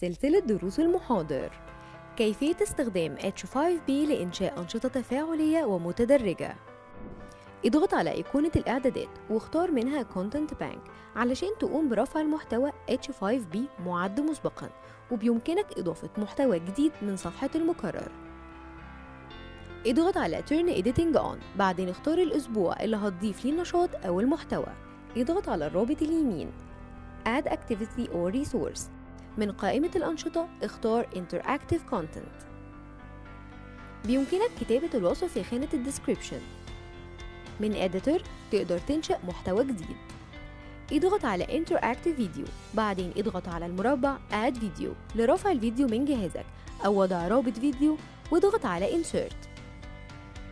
سلسلة دروس المحاضر. كيفية استخدام H5P لإنشاء أنشطة تفاعلية ومتدرجة؟ اضغط على أيقونة الإعدادات واختار منها Content Bank علشان تقوم برفع المحتوى H5P معد مسبقا وبيمكنك إضافة محتوى جديد من صفحة المكرر. اضغط على Turn Editing On بعدين اختار الأسبوع اللي هتضيف ليه النشاط أو المحتوى. اضغط على الرابط اليمين. Add Activity or Resource. من قائمة الأنشطة اختار Interactive Content. بيمكنك كتابة الوصف في خانة الديسكريبشن. من Editor تقدر تنشأ محتوى جديد. اضغط على Interactive Video بعدين اضغط على المربع Add Video لرفع الفيديو من جهازك أو وضع رابط فيديو واضغط على Insert.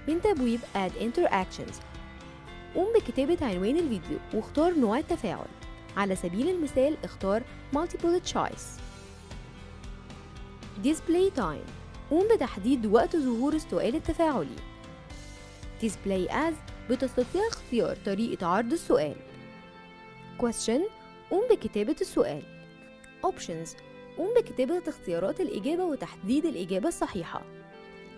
من تبويب Add Interactions قوم بكتابة عنوان الفيديو واختار نوع التفاعل. على سبيل المثال اختار Multiple Choice. Display Time. قوم بتحديد وقت ظهور السؤال التفاعلي. Display As بتستطيع اختيار طريقة عرض السؤال. Question. قوم بكتابة السؤال. Options. قوم بكتابة اختيارات الإجابة وتحديد الإجابة الصحيحة.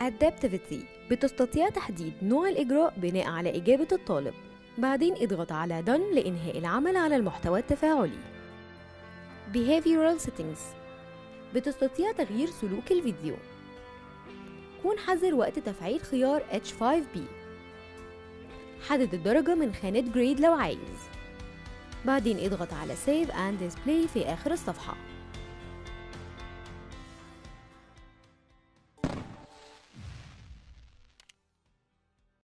Adaptivity. بتستطيع تحديد نوع الإجراء بناء على إجابة الطالب. بعدين اضغط على Done لإنهاء العمل على المحتوى التفاعلي. Behavioral Settings. بتستطيع تغيير سلوك الفيديو. كون حذر وقت تفعيل خيار H5P حدد الدرجة من خانة Grade لو عايز. بعدين اضغط على Save and Display في آخر الصفحة.